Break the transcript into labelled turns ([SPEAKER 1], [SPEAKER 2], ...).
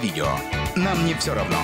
[SPEAKER 1] видео. Нам не все равно.